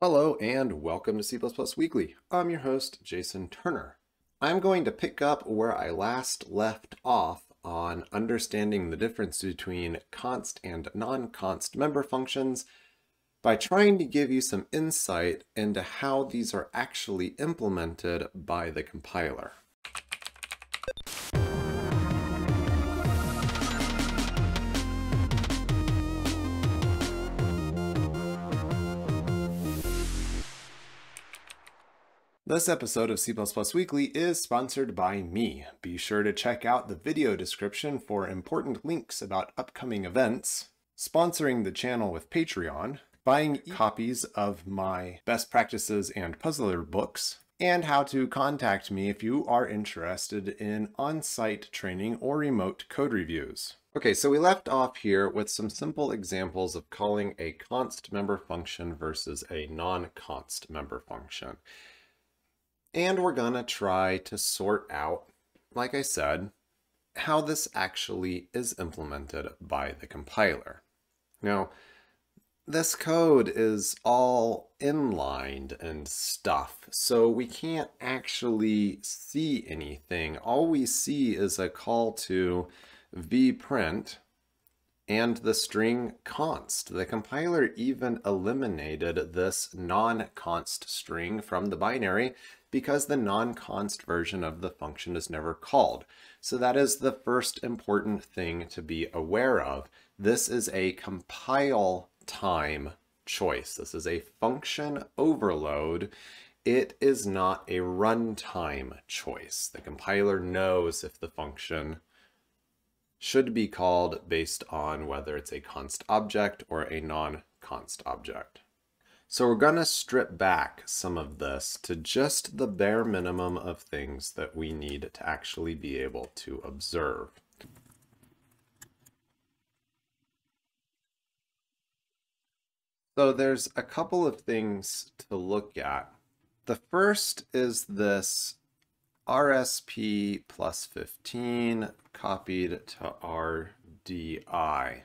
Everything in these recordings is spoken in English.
Hello and welcome to C++ Weekly. I'm your host, Jason Turner. I'm going to pick up where I last left off on understanding the difference between const and non-const member functions by trying to give you some insight into how these are actually implemented by the compiler. This episode of C++ Weekly is sponsored by me. Be sure to check out the video description for important links about upcoming events, sponsoring the channel with Patreon, buying copies of my best practices and puzzler books, and how to contact me if you are interested in on-site training or remote code reviews. Okay, so we left off here with some simple examples of calling a const member function versus a non-const member function. And we're to try to sort out, like I said, how this actually is implemented by the compiler. Now, this code is all inlined and stuff, so we can't actually see anything. All we see is a call to vprint and the string const. The compiler even eliminated this non-const string from the binary because the non-const version of the function is never called. So that is the first important thing to be aware of. This is a compile time choice. This is a function overload. It is not a runtime choice. The compiler knows if the function should be called based on whether it's a const object or a non-const object. So we're going to strip back some of this to just the bare minimum of things that we need to actually be able to observe. So there's a couple of things to look at. The first is this RSP plus 15 copied to RDI.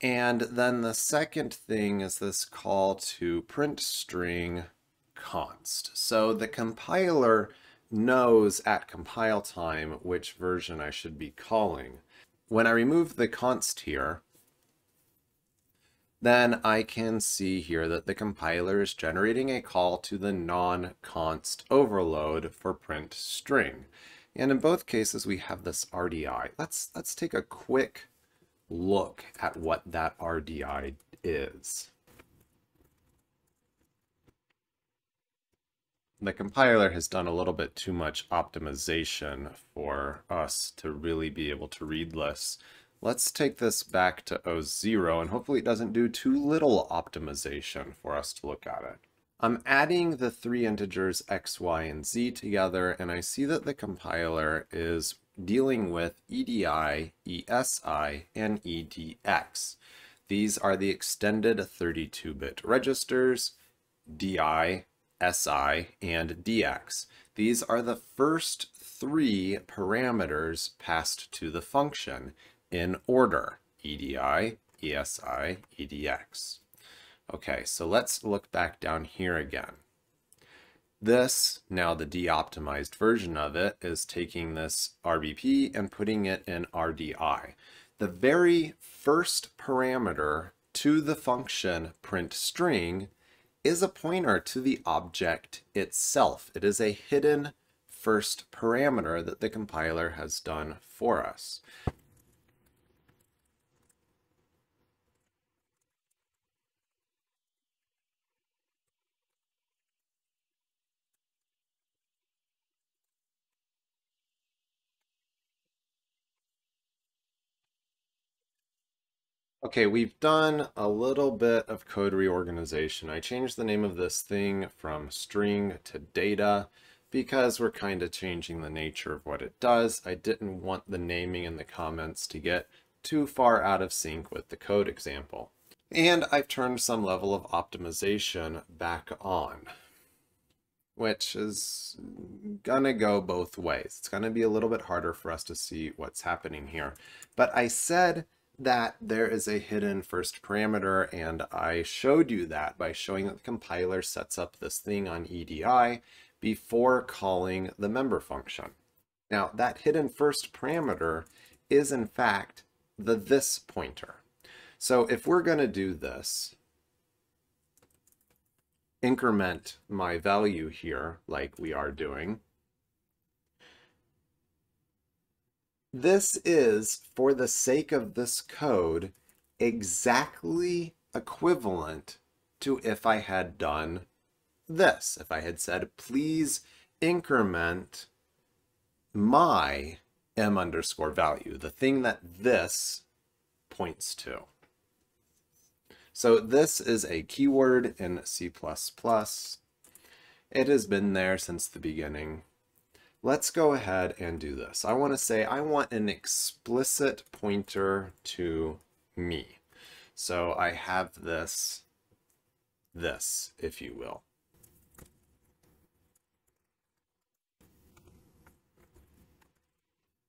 And then the second thing is this call to print string const. So the compiler knows at compile time which version I should be calling. When I remove the const here, then I can see here that the compiler is generating a call to the non-const overload for print string. And in both cases, we have this RDI. Let's, let's take a quick look at what that RDI is. The compiler has done a little bit too much optimization for us to really be able to read this. Let's take this back to O0 and hopefully it doesn't do too little optimization for us to look at it. I'm adding the three integers x, y, and z together and I see that the compiler is dealing with EDI, ESI, and EDX. These are the extended 32-bit registers, DI, SI, and DX. These are the first three parameters passed to the function in order, EDI, ESI, EDX. Okay, so let's look back down here again. This, now the de-optimized version of it, is taking this RBP and putting it in RDI. The very first parameter to the function print string is a pointer to the object itself. It is a hidden first parameter that the compiler has done for us. Okay, we've done a little bit of code reorganization. I changed the name of this thing from string to data because we're kind of changing the nature of what it does. I didn't want the naming in the comments to get too far out of sync with the code example. And I've turned some level of optimization back on, which is gonna go both ways. It's gonna be a little bit harder for us to see what's happening here. But I said that there is a hidden first parameter, and I showed you that by showing that the compiler sets up this thing on EDI before calling the member function. Now, that hidden first parameter is in fact the this pointer. So if we're going to do this, increment my value here like we are doing, this is, for the sake of this code, exactly equivalent to if I had done this. If I had said, please increment my m underscore value, the thing that this points to. So this is a keyword in C++. It has been there since the beginning. Let's go ahead and do this. I want to say I want an explicit pointer to me. So I have this, this, if you will.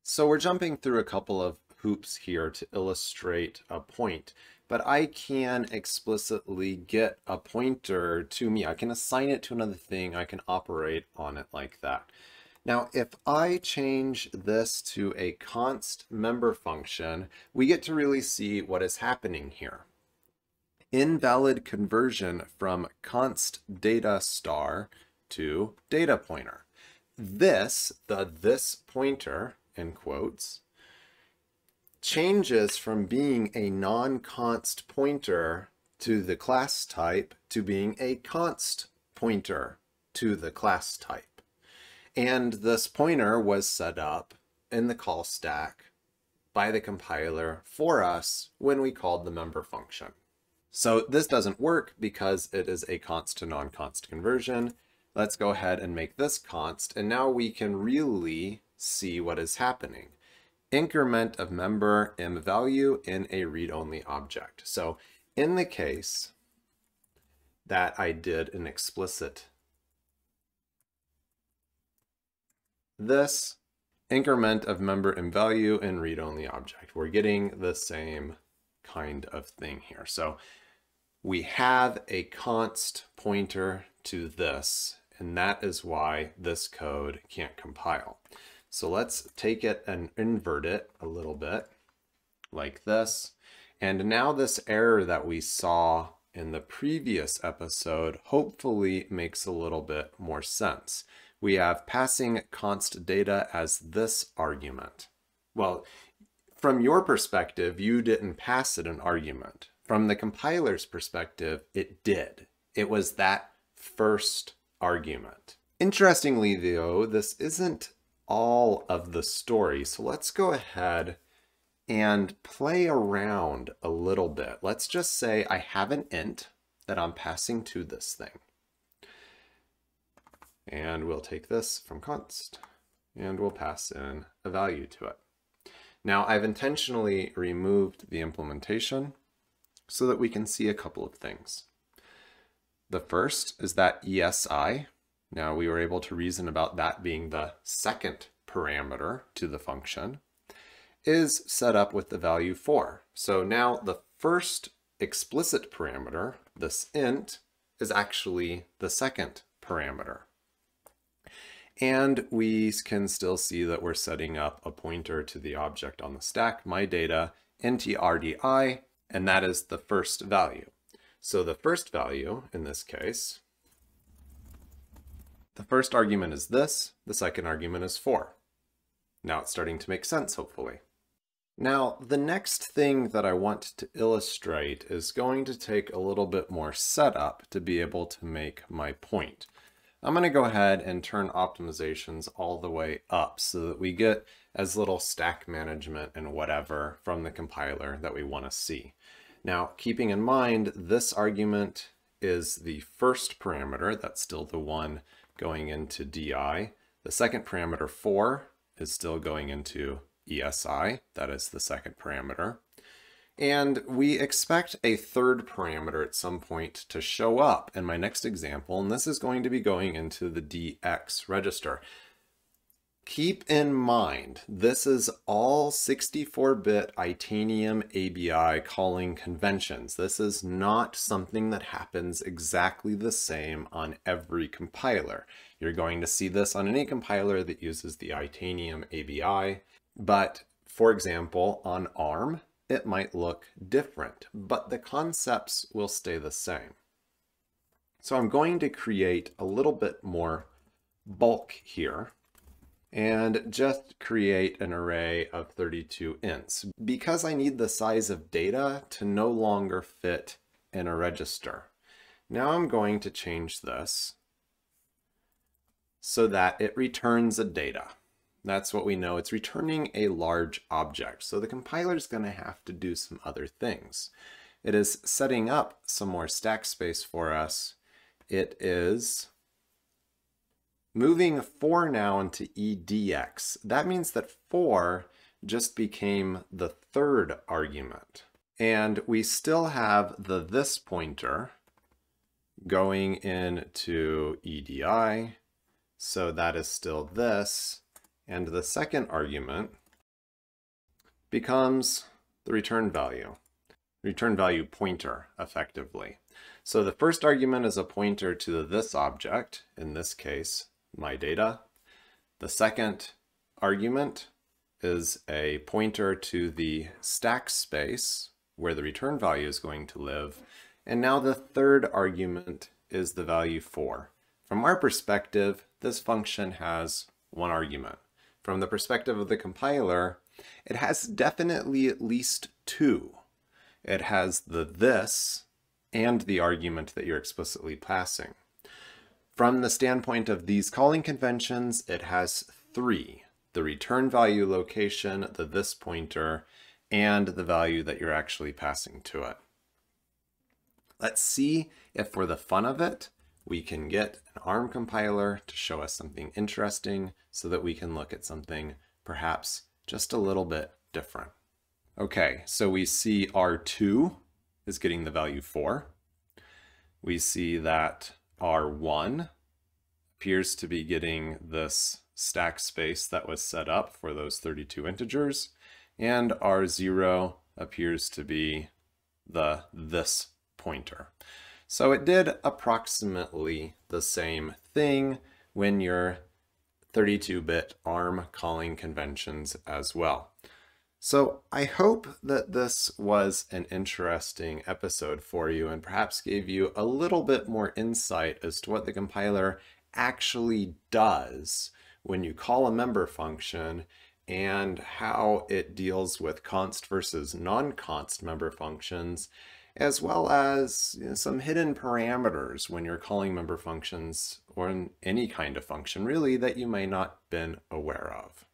So we're jumping through a couple of hoops here to illustrate a point, but I can explicitly get a pointer to me. I can assign it to another thing. I can operate on it like that. Now, if I change this to a const member function, we get to really see what is happening here. Invalid conversion from const data star to data pointer. This, the this pointer, in quotes, changes from being a non-const pointer to the class type to being a const pointer to the class type. And this pointer was set up in the call stack by the compiler for us when we called the member function. So this doesn't work because it is a const to non-const conversion. Let's go ahead and make this const, and now we can really see what is happening. Increment of member m value in a read-only object. So in the case that I did an explicit this increment of member m value and read-only object. We're getting the same kind of thing here. So we have a const pointer to this, and that is why this code can't compile. So let's take it and invert it a little bit like this. And now this error that we saw in the previous episode hopefully makes a little bit more sense. We have passing const data as this argument. Well, from your perspective, you didn't pass it an argument. From the compiler's perspective, it did. It was that first argument. Interestingly, though, this isn't all of the story. So let's go ahead and play around a little bit. Let's just say I have an int that I'm passing to this thing. And we'll take this from const and we'll pass in a value to it. Now I've intentionally removed the implementation so that we can see a couple of things. The first is that ESI, now we were able to reason about that being the second parameter to the function, is set up with the value 4. So now the first explicit parameter, this int, is actually the second parameter. And we can still see that we're setting up a pointer to the object on the stack, my data, into RDI, and that is the first value. So the first value in this case the first argument is this, the second argument is 4. Now it's starting to make sense, hopefully. Now, the next thing that I want to illustrate is going to take a little bit more setup to be able to make my point. I'm going to go ahead and turn optimizations all the way up so that we get as little stack management and whatever from the compiler that we want to see. Now, keeping in mind, this argument is the first parameter, that's still the one going into DI. The second parameter 4 is still going into ESI, that is the second parameter. And we expect a third parameter at some point to show up in my next example, and this is going to be going into the DX register. Keep in mind, this is all 64-bit Itanium ABI calling conventions. This is not something that happens exactly the same on every compiler. You're going to see this on any compiler that uses the Itanium ABI, but for example, on ARM, it might look different, but the concepts will stay the same. So I'm going to create a little bit more bulk here and just create an array of 32 ints because I need the size of data to no longer fit in a register. Now I'm going to change this so that it returns a data. That's what we know. It's returning a large object. So the compiler is going to have to do some other things. It is setting up some more stack space for us. It is Moving 4 now into edx, that means that 4 just became the third argument. And we still have the this pointer going into edi, so that is still this. And the second argument becomes the return value, return value pointer, effectively. So the first argument is a pointer to this object, in this case, my data. The second argument is a pointer to the stack space where the return value is going to live. And now the third argument is the value 4. From our perspective, this function has one argument. From the perspective of the compiler, it has definitely at least two. It has the this and the argument that you're explicitly passing. From the standpoint of these calling conventions, it has three, the return value location, the this pointer, and the value that you're actually passing to it. Let's see if for the fun of it, we can get ARM compiler to show us something interesting so that we can look at something perhaps just a little bit different. Okay, so we see R2 is getting the value 4. We see that R1 appears to be getting this stack space that was set up for those 32 integers, and R0 appears to be the this pointer. So it did approximately the same thing when you're 32-bit ARM calling conventions as well. So I hope that this was an interesting episode for you and perhaps gave you a little bit more insight as to what the compiler actually does when you call a member function and how it deals with const versus non-const member functions, as well as you know, some hidden parameters when you're calling member functions or any kind of function really that you may not been aware of.